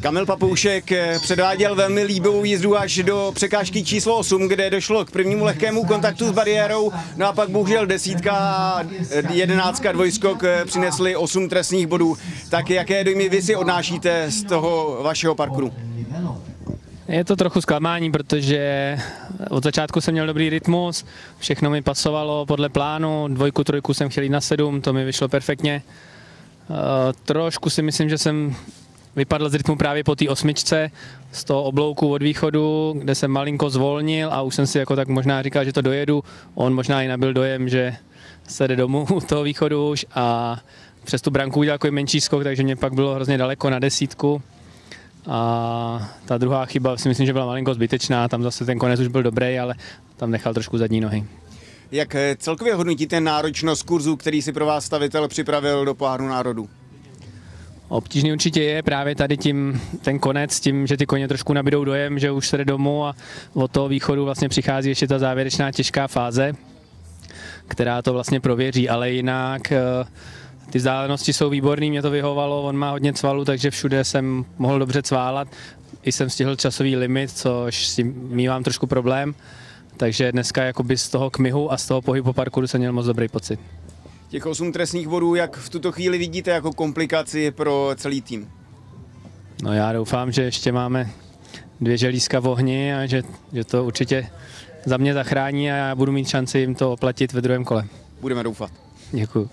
Kamil Papoušek eh, předváděl velmi líbivou jízdu až do překážky číslo 8, kde došlo k prvnímu lehkému kontaktu s bariérou, no a pak bohužel desítka jedenáctka dvojskok eh, přinesli 8 trestních bodů. Tak jaké dojmy vy si odnášíte z toho vašeho parkouru? Je to trochu zklamání, protože od začátku jsem měl dobrý rytmus, všechno mi pasovalo podle plánu, dvojku, trojku jsem chtěl jít na sedm, to mi vyšlo perfektně. Uh, trošku si myslím, že jsem vypadl z rytmu právě po té osmičce, z toho oblouku od východu, kde jsem malinko zvolnil a už jsem si jako tak možná říkal, že to dojedu. On možná i nabil dojem, že se jde domů u toho východu už a přes tu branku udělal jako menší skok, takže mě pak bylo hrozně daleko na desítku. A ta druhá chyba si myslím, že byla malinko zbytečná, tam zase ten konec už byl dobrý, ale tam nechal trošku zadní nohy. Jak eh, celkově hodnotíte náročnost kurzu, který si pro vás stavitel připravil do poháru národů? Obtížný určitě je právě tady tím, ten konec, tím, že ty koně trošku nabidou dojem, že už jde domů a od toho východu vlastně přichází ještě ta závěrečná těžká fáze, která to vlastně prověří, ale jinak eh, ty vzdálenosti jsou výborný, mě to vyhovalo, on má hodně cvalu, takže všude jsem mohl dobře cválat. I jsem stihl časový limit, což si mývám trošku problém. Takže dneska jakoby z toho kmihu a z toho pohybu po parkouru jsem měl moc dobrý pocit. Těch 8 trestných bodů, jak v tuto chvíli vidíte jako komplikaci pro celý tým? No já doufám, že ještě máme dvě želízka v ohni a že, že to určitě za mě zachrání a já budu mít šanci jim to oplatit ve druhém kole. Budeme doufat. Děkuji.